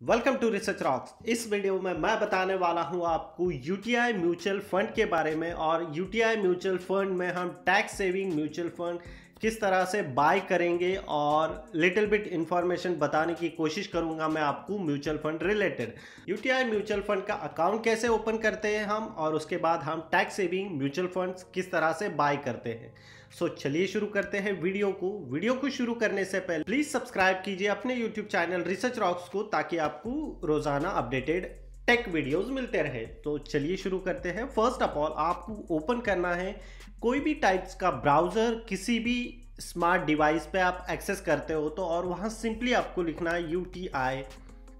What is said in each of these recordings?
Welcome to Research Rocks इस video में मैं बताने वाला हूँ आपको यूटीआई म्यूचुअल फंड के बारे में और यूटीआई म्यूचुअल फंड में हम टैक्स सेविंग म्यूचुअल फंड किस तरह से बाय करेंगे और लिटिल बिट इंफॉर्मेशन बताने की कोशिश करूँगा मैं आपको mutual fund related UTI mutual fund का अकाउंट कैसे ओपन करते हैं हम और उसके बाद हम टैक्स सेविंग म्यूचुअल फंड्स किस तरह से बाय करते हैं। सो so, चलिए शुरू करते हैं वीडियो को। वीडियो को शुरू करने से पहले प्लीज़ सब्सक्राइब कीजिए अपने यूट्यूब चैनल रिसर्च रॉक्स को ताकि आपको रोज़ाना अपडेटेड टेक वीडियोस मिलते रहे। तो चलिए शुरू करते हैं। फ़र्स्ट ऑफ़ ऑल आपको ओपन करना है। कोई भी टाइप्स का ब्राउज़र किसी भी स्मार्ट डिवाइस पे आप एक्सेस करते हो तो और वहाँ सिंपली आपको लिखना है U T I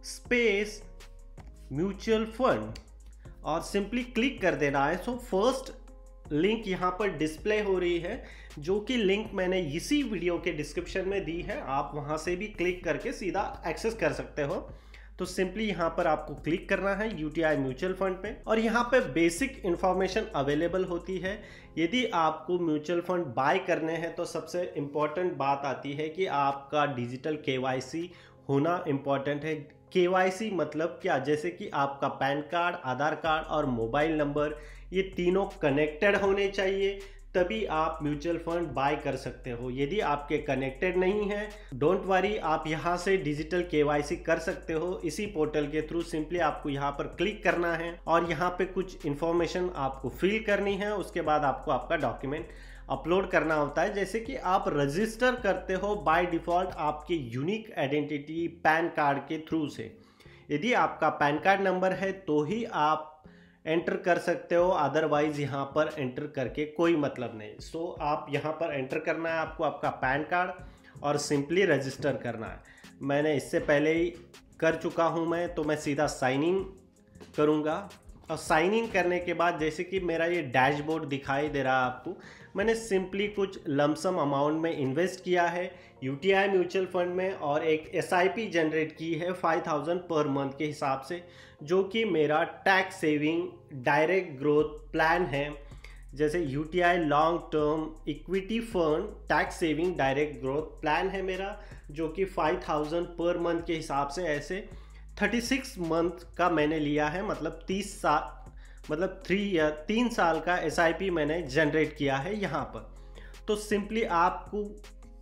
space mutual fund और सिंपली क्लिक कर देना है। सो फ़र्स्ट लिंक यहाँ पर डिस्प्ले हो रही है, जो कि लिंक मैंने इसी वीडियो के डिस्क्रिप्शन में दी है। आप वहाँ से भी क्लिक करके सीधा एक्सेस कर सकते हो। तो सिंपली यहाँ पर आपको क्लिक करना है यूटीआई म्यूचुअल फंड पे। और यहाँ पे बेसिक इन्फॉर्मेशन अवेलेबल होती है। यदि आपको म्यूचुअल फंड बाय करने हैं तो सबसे इंपॉर्टेंट बात आती है कि आपका डिजिटल केवाईसी होना इंपॉर्टेंट है। के मतलब क्या? जैसे कि आपका पैन कार्ड, आधार कार्ड और मोबाइल नंबर, ये तीनों कनेक्टेड होने चाहिए। तभी आप म्यूचुअल फंड बाय कर सकते हो। यदि आपके कनेक्टेड नहीं है, डोंट वरी, आप यहाँ से डिजिटल केवाईसी कर सकते हो। इसी पोर्टल के थ्रू सिंपली आपको यहाँ पर क्लिक करना है और यहाँ पे कुछ इन्फॉर्मेशन आपको फिल करनी है। उसके बाद आपको आपका डॉक्यूमेंट अपलोड करना होता है। जैसे कि आप रजिस्टर करते हो बाय डिफ़ॉल्ट आपके यूनिक आइडेंटिटी पैन कार्ड के थ्रू से। यदि आपका पैन कार्ड नंबर है तो ही आप एंटर कर सकते हो अदरवाइज़ यहाँ पर एंटर करके कोई मतलब नहीं। सो so, आप यहाँ पर एंटर करना है आपको आपका पैन कार्ड और सिंपली रजिस्टर करना है। मैंने इससे पहले ही कर चुका हूँ मैं तो मैं सीधा साइन इन करूँगा। और साइन इन करने के बाद जैसे कि मेरा ये डैशबोर्ड दिखाई दे रहा है आपको मैंने सिंपली कुछ लमसम अमाउंट में इन्वेस्ट किया है यूटीआई म्यूचुअल फंड में और एक एसआईपी जनरेट की है 5000 पर मंथ के हिसाब से, जो कि मेरा tax saving direct growth plan है। जैसे U T I long term equity fund tax saving direct growth plan है मेरा, जो कि 5000 पर मंथ के हिसाब से ऐसे 36 मंथ का मैंने लिया है मतलब 30 साल मतलब थ्री या तीन साल का एसआईपी मैंने जनरेट किया है यहाँ पर। तो सिंपली आपको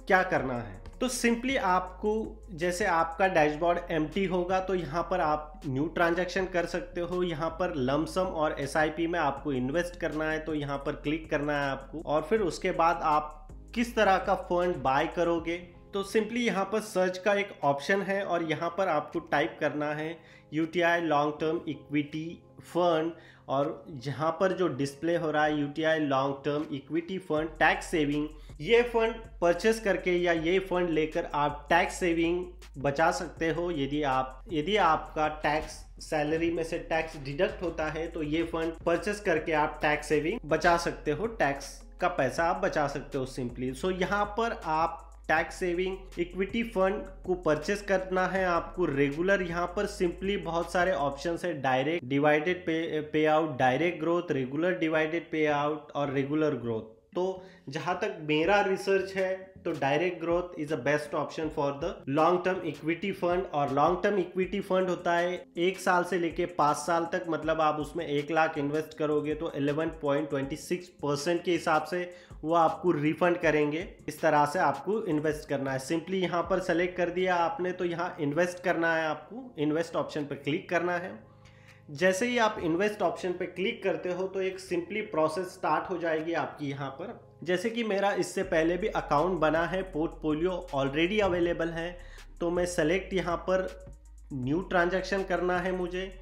क्या करना है? तो सिंपली आपको, जैसे आपका डैशबोर्ड एम होगा तो यहाँ पर आप न्यू ट्रांजैक्शन कर सकते हो। यहाँ पर लमसम और एसआईपी में आपको इन्वेस्ट करना है तो यहाँ पर क्लिक करना है आपको। और फिर उसके बाद आप किस तरह का फंड बाय करोगे? तो सिंपली यहाँ पर सर्च का एक ऑप्शन है और यहाँ पर आपको टाइप करना है U T I long term equity fund और जहाँ पर जो डिस्प्ले हो रहा है U T I long term equity fund tax saving ये फंड परचेस करके या ये फंड लेकर आप टैक्स सेविंग बचा सकते हो। यदि आप यदि आपका टैक्स सैलरी में से टैक्स डिडक्ट होता है तो ये फंड परचेस करके आप टैक्स सेविंग बचा सकते हो। टैक्स का पैसा आप बचा सकते हो सिंपली सो so, यहाँ पर आप टैक्स सेविंग इक्विटी फंड को परचेस करना है आपको रेगुलर। यहाँ पर सिंपली बहुत सारे ऑप्शन है। Direct divided pay payout, direct growth, regular divided payout और रेगुलर ग्रोथ। तो जहाँ तक मेरा रिसर्च है तो direct growth is a best option for the long term equity fund और लॉन्ग टर्म इक्विटी फंड होता है एक साल से लेके पाँच साल तक मतलब आप उसमें एक लाख इन्वेस्ट करोगे तो 11.26 परसेंट के हिसाब से वो आपको रिफंड करेंगे। इस तरह से आपको इन्वेस्ट करना है। सिंपली यहाँ पर सेलेक्ट कर दिया आपने तो यहाँ इन्वेस्ट करना है आपको। इन्वेस्ट ऑप्शन पर क्लिक करना है। जैसे ही आप इन्वेस्ट ऑप्शन पर क्लिक करते हो तो एक सिंपली प्रोसेस स्टार्ट हो जाएगी आपकी यहाँ पर। जैसे कि मेरा इससे पहले भी अकाउंट बना है पोर्टफोलियो ऑलरेडी अवेलेबल है तो मैं सेलेक्ट यहाँ पर न्यू ट्रांजैक्शन करना है मुझे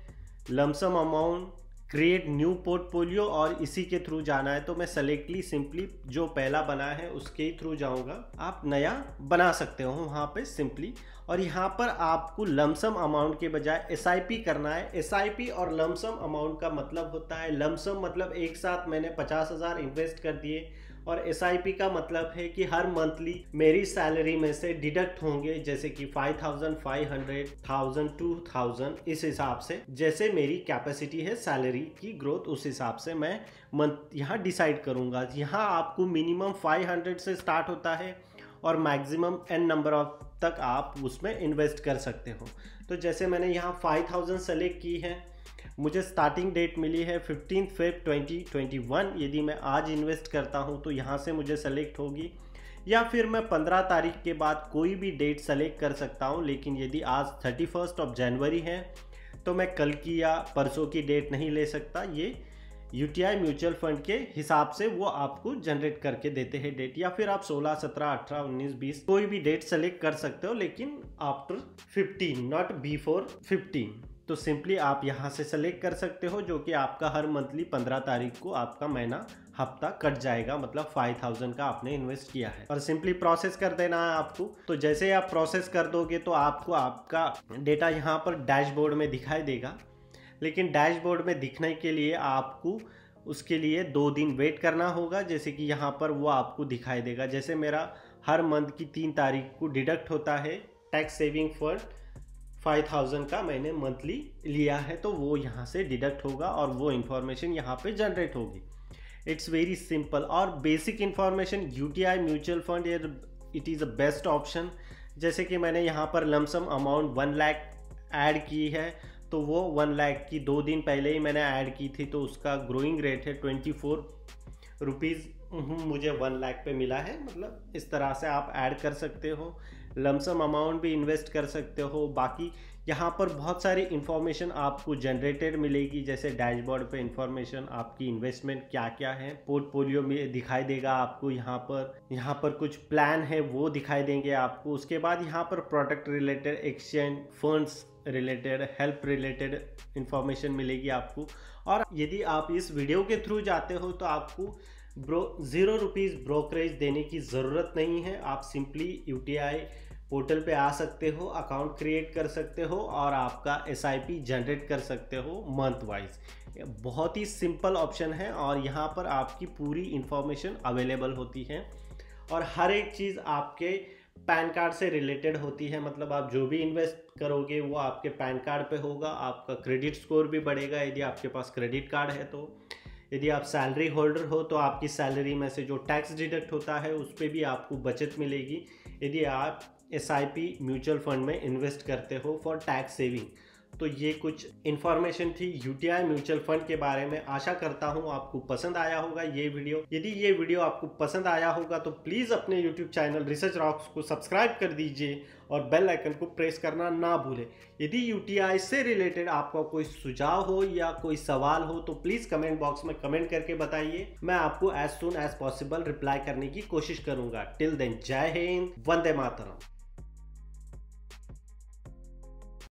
lump sum amount create new portfolio और इसी के थ्रू जाना है। तो मैं सेलेक्टली सिंपली जो पहला बना है, उसके ही थ्रू जाऊँगा। आप नया बना सकते हो वहाँ पे सिंपली और यहाँ पर आपको लमसम अमाउंट के बजाय एसआईपी करना है। एसआईपी और लमसम अमाउंट का मतलब होता है लमसम मतलब एक साथ मैंने पचास हज़ार इन्वेस्ट कर दिए। और एसआईपी का मतलब है कि हर मंथली मेरी सैलरी में से डिडक्ट होंगे, जैसे कि five thousand five hundred thousand two thousand इस हिसाब से। जैसे मेरी कैपेसिटी है सैलरी की ग्रोथ उस हिसाब से मैं मंथ यहाँ डिसाइड करूँगा। यहाँ आपको मिनिमम फाइव हंड्रेड से स्टार्ट होता है और मैक्सिमम एन नंबर ऑफ़ तक आप उसमें इन्वेस्ट कर सकते हो। तो जैसे मैंने यहाँ फाइव थाउज़ेंड सेलेक्ट की है, मुझे स्टार्टिंग डेट मिली है fifteen Feb twenty twenty one यदि मैं आज इन्वेस्ट करता हूँ तो यहाँ से मुझे सेलेक्ट होगी। या फिर मैं पंद्रह तारीख के बाद कोई भी डेट सेलेक्ट कर सकता हूँ, लेकिन यदि आज थर्टी फ़र्स्ट ऑफ़ जनवरी है तो मैं कल की या परसों की डेट नहीं ले सकता। ये यूटीआई म्यूचुअल फंड के हिसाब से वो आपको जनरेट करके देते हैं डेट या फिर आप 16, 17, 18, 19, 20 कोई भी डेट सेलेक्ट कर सकते हो लेकिन आफ्टर 15 नॉट बिफोर 15 तो सिंपली आप यहाँ से सेलेक्ट कर सकते हो जो कि आपका हर मंथली पंद्रह तारीख को आपका महीना हफ़्ता कट जाएगा मतलब फाइव थाउज़ेंड का आपने इन्वेस्ट किया है। और सिंपली प्रोसेस कर देना है आपको। तो जैसे आप प्रोसेस कर दोगे तो आपको आपका डेटा यहाँ पर डैशबोर्ड में दिखाई देगा। लेकिन डैशबोर्ड में दिखने के लिए आपको उसके लिए दो दिन वेट करना होगा, जैसे कि यहाँ पर वो आपको दिखाई देगा। जैसे मेरा हर मंथ की तीन तारीख को डिडक्ट होता है, tax saving fund five thousand का मैंने मंथली लिया है तो वो यहाँ से डिडक्ट होगा और वो इन्फॉर्मेशन यहाँ पे जनरेट होगी। इट्स वेरी सिंपल और basic information U T I mutual fund it is a best option. जैसे कि मैंने यहाँ पर lump sum amount one lakh add की है तो वो वन लाख की दो दिन पहले ही मैंने ऐड की थी तो उसका ग्रोइंग रेट है ट्वेंटी फोर रुपीज़ मुझे वन लाख पे मिला है। मतलब इस तरह से आप ऐड कर सकते हो। लमसम अमाउंट भी इन्वेस्ट कर सकते हो। बाकी यहाँ पर बहुत सारी इन्फॉर्मेशन आपको जनरेटेड मिलेगी, जैसे डैशबोर्ड पे इन्फॉर्मेशन आपकी इन्वेस्टमेंट क्या क्या है पोर्टफोलियो में दिखाई देगा आपको यहाँ पर। यहाँ पर कुछ प्लान है, वो दिखाई देंगे आपको। उसके बाद यहाँ पर product related exchange funds related help related information मिलेगी आपको। और यदि आप इस वीडियो के थ्रू जाते हो तो आपको ब्रो ज़ीरो रुपीज़ ब्रोकरेज देने की ज़रूरत नहीं है। आप सिंपली UTI पोर्टल पे आ सकते हो अकाउंट क्रिएट कर सकते हो, और आपका एसआईपी जनरेट कर सकते हो मंथ वाइज बहुत ही सिंपल ऑप्शन है, और यहाँ पर आपकी पूरी इंफॉर्मेशन अवेलेबल होती है। और हर एक चीज़ आपके पैन कार्ड से रिलेटेड होती है मतलब आप जो भी इन्वेस्ट करोगे वो आपके पैन कार्ड पे होगा, आपका क्रेडिट स्कोर भी बढ़ेगा यदि आपके पास क्रेडिट कार्ड है तो। यदि आप सैलरी होल्डर हो तो आपकी सैलरी में से जो टैक्स डिडक्ट होता है उस पर भी आपको बचत मिलेगी। यदि आप एसआईपी म्यूचुअल फंड में इन्वेस्ट करते हो फॉर टैक्स सेविंग तो ये कुछ इन्फॉर्मेशन थी यूटीआई म्यूचुअल फंड के बारे में। आशा करता हूँ आपको पसंद आया होगा ये वीडियो। यदि ये वीडियो आपको पसंद आया होगा तो प्लीज़ अपने यूट्यूब चैनल रिसर्च रॉक्स को सब्सक्राइब कर दीजिए और बेल आइकन को प्रेस करना ना भूलें। यदि यूटीआई से रिलेटेड आपका कोई सुझाव हो या कोई सवाल हो तो प्लीज़ कमेंट बॉक्स में कमेंट करके बताइए। मैं आपको as soon as possible reply करने की कोशिश करूँगा। टिल देन जय हिंद, वंदे मातरम।